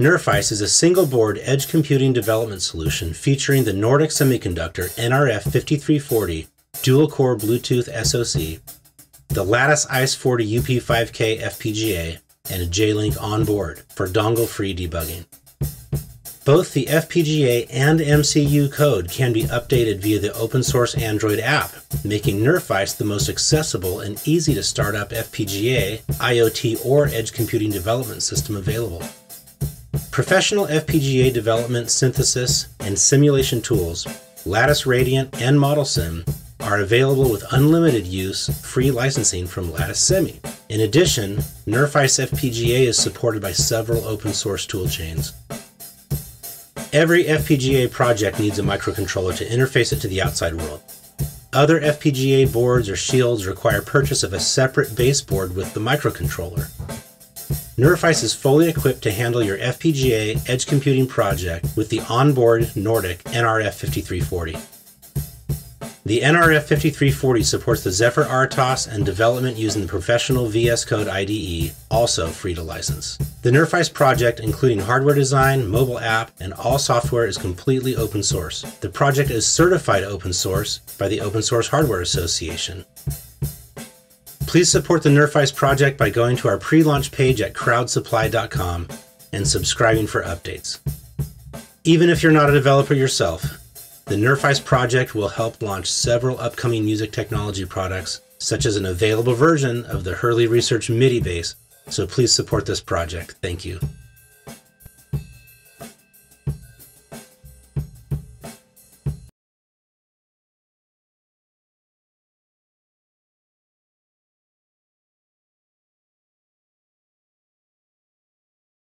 NRFICE is a single board edge computing development solution featuring the Nordic Semiconductor NRF5340 dual core Bluetooth SoC, the Lattice ICE40 UP5K FPGA, and a J-Link on board for dongle free debugging. Both the FPGA and MCU code can be updated via the open source Android app, making NRFICE the most accessible and easy to start up FPGA, IoT, or edge computing development system available. Professional FPGA development, synthesis, and simulation tools, Lattice Radiant and ModelSim are available with unlimited use free licensing from Lattice Semi. In addition, NRFICE FPGA is supported by several open source toolchains. Every FPGA project needs a microcontroller to interface it to the outside world. Other FPGA boards or shields require purchase of a separate baseboard with the microcontroller. NRFICE is fully equipped to handle your FPGA edge computing project with the onboard Nordic NRF5340. The NRF5340 supports the Zephyr RTOS and development using the professional VS Code IDE, also free to license. The NRFICE project, including hardware design, mobile app, and all software, is completely open source. The project is certified open source by the Open Source Hardware Association. Please support the NRFICE project by going to our pre launch page at crowdsupply.com and subscribing for updates. Even if you're not a developer yourself, the NRFICE project will help launch several upcoming music technology products, such as an available version of the Hurley Research MIDI base, so please support this project. Thank you.